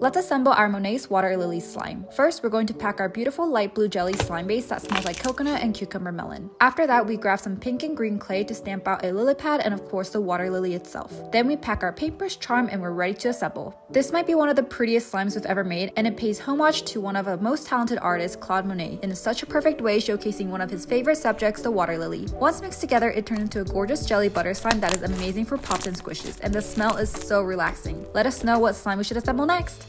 Let's assemble our Monet's Water Lily slime. First, we're going to pack our beautiful light blue jelly slime base that smells like coconut and cucumber melon. After that, we grab some pink and green clay to stamp out a lily pad and of course the water lily itself. Then we pack our paintbrush charm and we're ready to assemble. This might be one of the prettiest slimes we've ever made and it pays homage to one of the most talented artists, Claude Monet, in such a perfect way showcasing one of his favorite subjects, the water lily. Once mixed together, it turns into a gorgeous jelly butter slime that is amazing for pops and squishes and the smell is so relaxing. Let us know what slime we should assemble next!